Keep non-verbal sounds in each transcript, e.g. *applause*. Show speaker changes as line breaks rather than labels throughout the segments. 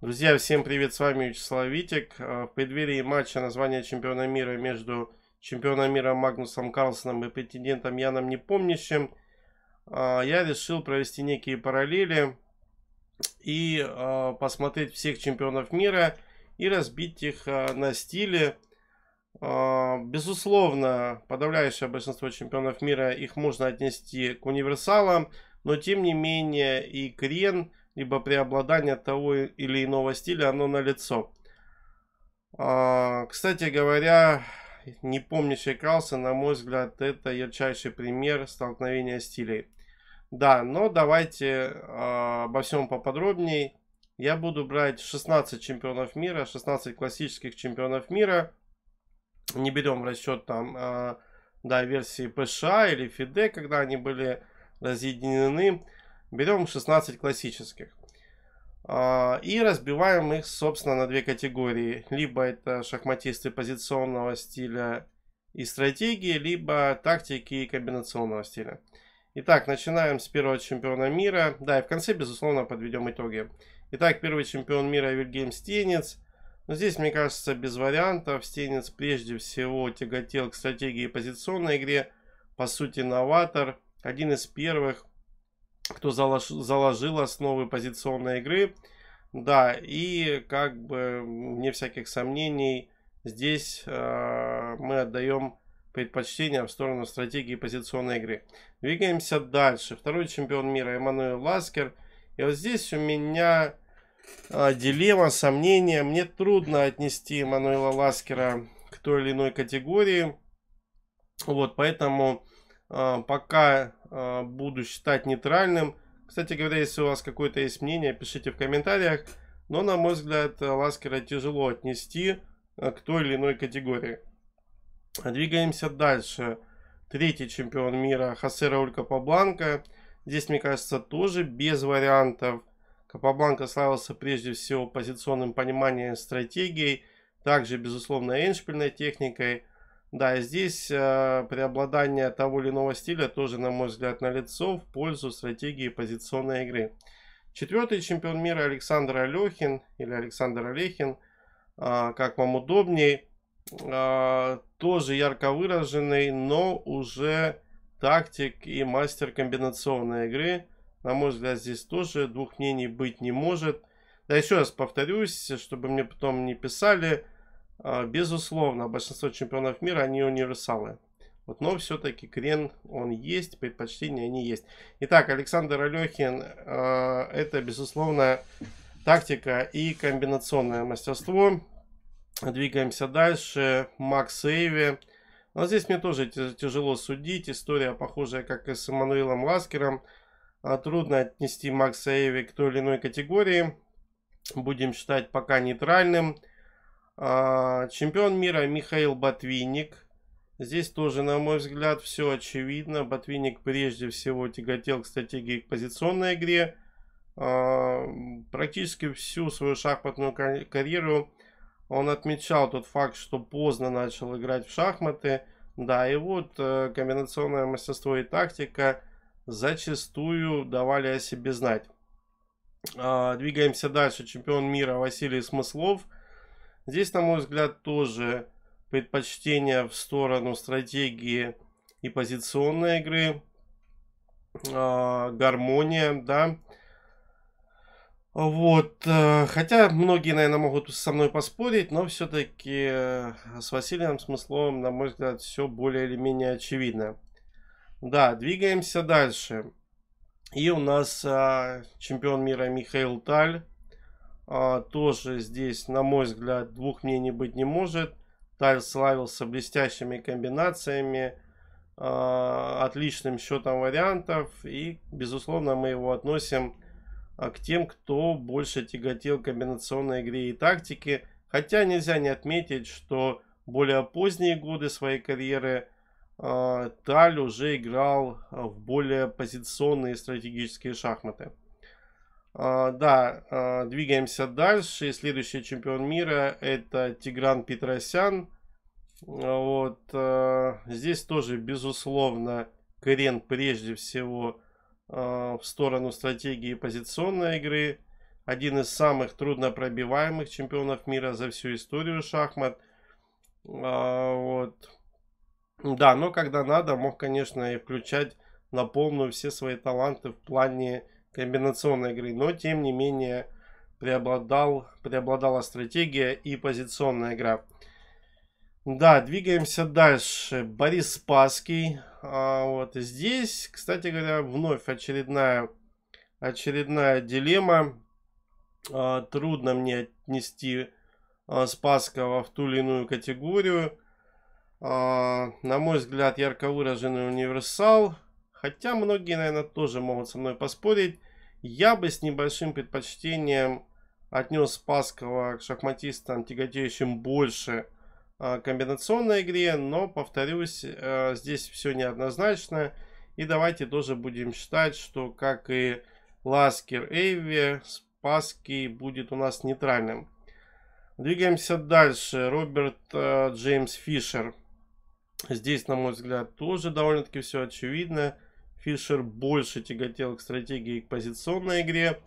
Друзья, всем привет, с вами Вячеслав Витик. Э, в преддверии матча названия чемпиона мира между чемпионом мира Магнусом Карлсоном и претендентом Яном Непомнящим, э, я решил провести некие параллели и э, посмотреть всех чемпионов мира и разбить их на стиле. Безусловно, подавляющее большинство чемпионов мира их можно отнести к универсалам, но тем не менее и Крен – либо преобладание того или иного стиля, оно налицо. А, кстати говоря, не помнящий Карлсон, на мой взгляд, это ярчайший пример столкновения стилей. Да, но давайте а, обо всем поподробнее. Я буду брать 16 чемпионов мира, 16 классических чемпионов мира. Не берем в расчет там, а, да, версии ПША или ФИДЕ, когда они были разъединены. Берем 16 классических. А, и разбиваем их, собственно, на две категории. Либо это шахматисты позиционного стиля и стратегии, либо тактики и комбинационного стиля. Итак, начинаем с первого чемпиона мира. Да, и в конце, безусловно, подведем итоги. Итак, первый чемпион мира Вильгельм Стенец. Но здесь, мне кажется, без вариантов. Стенец прежде всего тяготел к стратегии и позиционной игре. По сути, новатор. Один из первых кто залож, заложил основы позиционной игры. Да, и как бы вне всяких сомнений, здесь э, мы отдаем предпочтение в сторону стратегии позиционной игры. Двигаемся дальше. Второй чемпион мира Эммануэл Ласкер. И вот здесь у меня э, дилемма, сомнения. Мне трудно отнести Эммануэла Ласкера к той или иной категории. Вот, поэтому э, пока буду считать нейтральным. Кстати говоря, если у вас какое-то есть мнение, пишите в комментариях. Но, на мой взгляд, Ласкера тяжело отнести а, к той или иной категории. Двигаемся дальше. Третий чемпион мира Хосе Рауль Капабланка. Здесь, мне кажется, тоже без вариантов. Капабланка славился прежде всего позиционным пониманием стратегией. Также, безусловно, эншпильной техникой. Да, здесь э, преобладание того или иного стиля тоже, на мой взгляд, налицо в пользу стратегии позиционной игры. Четвертый чемпион мира Александр Алехин или Александр Олехин, э, как вам удобней, э, тоже ярко выраженный, но уже тактик и мастер комбинационной игры. На мой взгляд, здесь тоже двух мнений быть не может. Да, еще раз повторюсь, чтобы мне потом не писали, безусловно, большинство чемпионов мира, они универсалы. Вот, но все-таки крен, он есть, предпочтения они есть. Итак, Александр Алехин, э, это, безусловно, тактика и комбинационное мастерство. Двигаемся дальше. Макс Эйви. Но здесь мне тоже тяжело судить. История похожая, как и с Эммануилом Ласкером. А, трудно отнести Макса Эйви к той или иной категории. Будем считать пока нейтральным. А, чемпион мира Михаил Ботвинник. Здесь тоже, на мой взгляд, все очевидно. Ботвинник прежде всего тяготел к стратегии к позиционной игре. А, практически всю свою шахматную карьеру он отмечал тот факт, что поздно начал играть в шахматы. Да, и вот э, комбинационное мастерство и тактика зачастую давали о себе знать. А, двигаемся дальше. Чемпион мира Василий Смыслов – Здесь, на мой взгляд, тоже предпочтение в сторону стратегии и позиционной игры. Э, гармония, да. Вот, э, хотя многие, наверное, могут со мной поспорить, но все-таки э, с Василием Смысловым, на мой взгляд, все более или менее очевидно. Да, двигаемся дальше. И у нас э, чемпион мира Михаил Таль а, тоже здесь, на мой взгляд, двух мнений быть не может. Таль славился блестящими комбинациями, а, отличным счетом вариантов. И, безусловно, мы его относим а, к тем, кто больше тяготел комбинационной игре и тактике. Хотя нельзя не отметить, что более поздние годы своей карьеры Таль уже играл в более позиционные стратегические шахматы. Uh, да, uh, двигаемся дальше. Следующий чемпион мира это Тигран Петросян. Вот, uh, здесь тоже, безусловно, Крен прежде всего в сторону стратегии позиционной игры. один из самых труднопробиваемых чемпионов мира за всю историю шахмат. А, вот. Да, но когда надо, мог, конечно, и включать на полную все свои таланты в плане комбинационной игры. Но, тем не менее, преобладал, преобладала стратегия и позиционная игра. Да, двигаемся дальше. Борис Спасский. А, вот здесь, кстати говоря, вновь очередная, очередная дилемма. А, трудно мне отнести а, Спасского в ту или иную категорию. А, на мой взгляд, ярко выраженный универсал. Хотя многие, наверное, тоже могут со мной поспорить. Я бы с небольшим предпочтением отнес Спасского к шахматистам, тяготеющим больше э, комбинационной игре, но, повторюсь, э, здесь все неоднозначно. И давайте тоже будем считать, что, как и Ласкер Эйви, Спасский будет у нас нейтральным. Двигаемся дальше. Роберт э, Джеймс Фишер. Здесь, на мой взгляд, тоже довольно-таки все очевидно. Фишер больше тяготел к стратегии и к позиционной игре.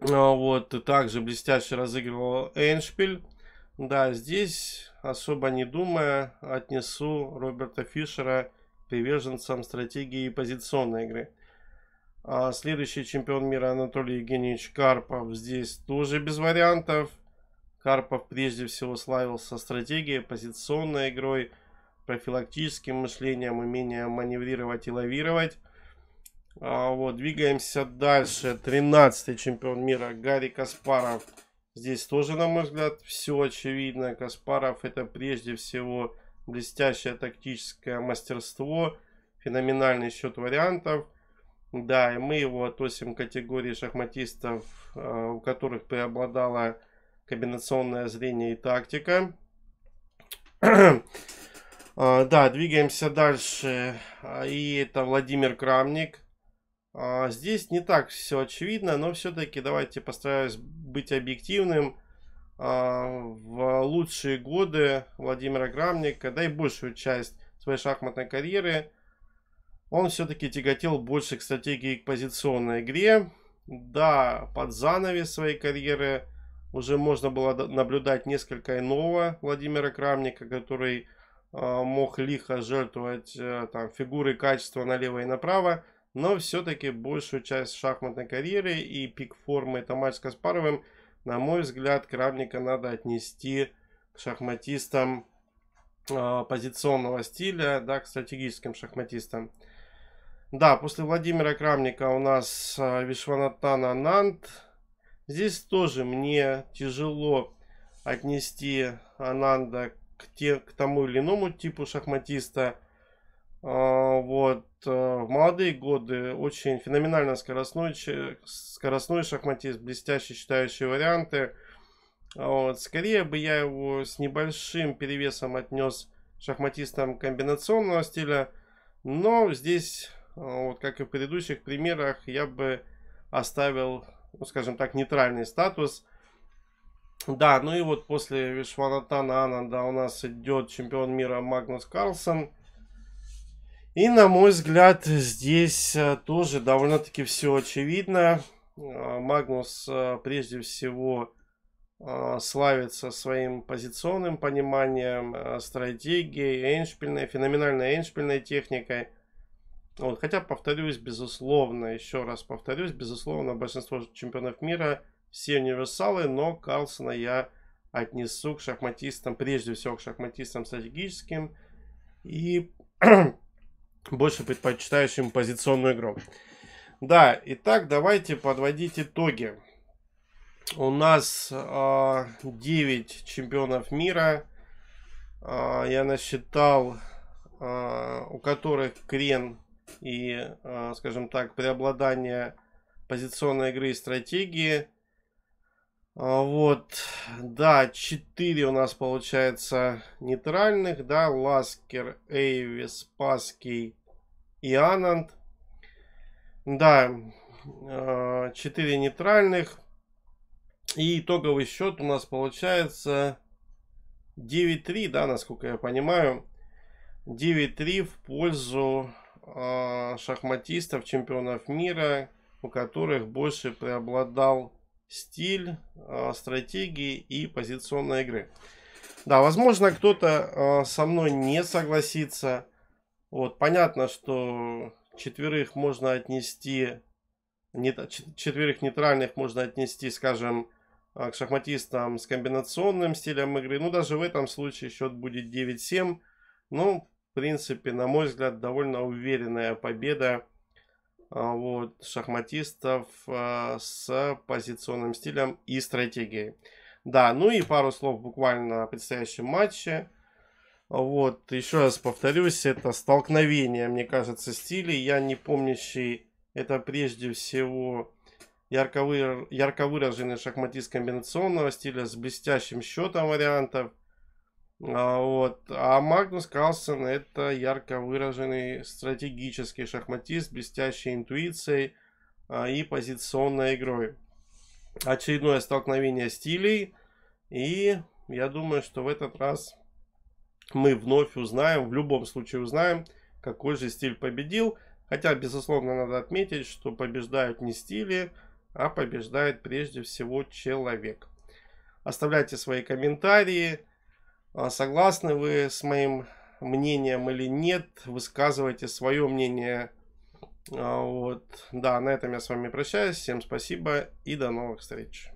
А, вот, и также блестяще разыгрывал Эншпиль. Да, здесь, особо не думая, отнесу Роберта Фишера приверженцам стратегии и позиционной игры. А следующий чемпион мира Анатолий Евгеньевич Карпов. Здесь тоже без вариантов. Карпов прежде всего славился стратегией, позиционной игрой, профилактическим мышлением, умением маневрировать и лавировать. А, вот, двигаемся дальше. 13-й чемпион мира Гарри Каспаров. Здесь тоже, на мой взгляд, все очевидно. Каспаров это прежде всего блестящее тактическое мастерство, феноменальный счет вариантов. Да, и мы его относим к категории шахматистов, а, у которых преобладало комбинационное зрение и тактика. А, да, двигаемся дальше. И это Владимир Крамник. А, здесь не так все очевидно, но все-таки давайте постараюсь быть объективным. А, в лучшие годы Владимира Грамника, да и большую часть своей шахматной карьеры, он все-таки тяготел больше к стратегии к позиционной игре. Да, под занавес своей карьеры уже можно было наблюдать несколько иного Владимира Крамника, который мог лихо жертвовать э, там, фигуры качества налево и направо но все-таки большую часть шахматной карьеры и пик формы это матч с Каспаровым, на мой взгляд, Кравника надо отнести к шахматистам э, позиционного стиля, да, к стратегическим шахматистам. Да, после Владимира Крамника у нас э, Вишванатан Ананд. Здесь тоже мне тяжело отнести Ананда к, те, к тому или иному типу шахматиста. А, вот. Э, в молодые годы очень феноменально скоростной, скоростной шахматист, блестящий читающий варианты. А, вот. Скорее бы я его с небольшим перевесом отнес шахматистам комбинационного стиля. Но здесь, а, вот как и в предыдущих примерах, я бы оставил, ну, скажем так, нейтральный статус. Да, ну и вот после Вишванатана Ананда у нас идет чемпион мира Магнус Карлсон. И на мой взгляд, здесь э, тоже довольно-таки все очевидно. Э, Магнус э, прежде всего славится своим позиционным пониманием, стратегией, эйншпильной, феноменальной эйншпильной техникой. Вот, хотя, повторюсь, безусловно, еще раз повторюсь, безусловно, большинство чемпионов мира все универсалы, но Карлсона я отнесу к шахматистам, прежде всего к шахматистам стратегическим. И *clears throat* больше предпочитающим позиционную игру. Да, итак, давайте подводить итоги. У нас э, а, 9 чемпионов мира. Э, я насчитал, э, у которых крен и, э, скажем так, преобладание позиционной игры и стратегии. Вот, да, 4 у нас получается нейтральных, да, Ласкер, Эйвис, Паский, и Ананд. Да, 4 э, нейтральных. И итоговый счет у нас получается 9-3, да, насколько я понимаю. 9-3 в пользу э, шахматистов, чемпионов мира, у которых больше преобладал стиль, э, стратегии и позиционной игры. Да, возможно, кто-то э, со мной не согласится. Вот, понятно, что четверых можно отнести, не, четверых нейтральных можно отнести, скажем, к шахматистам с комбинационным стилем игры. Ну, даже в этом случае счет будет 9-7. Ну, в принципе, на мой взгляд, довольно уверенная победа а, вот, шахматистов а, с позиционным стилем и стратегией. Да, ну и пару слов буквально о предстоящем матче. Вот, еще раз повторюсь, это столкновение, мне кажется, стилей. Я не помнящий, это прежде всего ярко, вы... ярко выраженный шахматист комбинационного стиля с блестящим счетом вариантов. А, вот. а Магнус Карлсон это ярко выраженный стратегический шахматист, блестящей интуицией а, и позиционной игрой. Очередное столкновение стилей. И я думаю, что в этот раз мы вновь узнаем, в любом случае узнаем, какой же стиль победил. Хотя, безусловно, надо отметить, что побеждают не стили, а побеждает прежде всего человек. Оставляйте свои комментарии. А согласны вы с моим мнением или нет, высказывайте свое мнение. А, вот. Да, на этом я с вами прощаюсь. Всем спасибо и до новых встреч.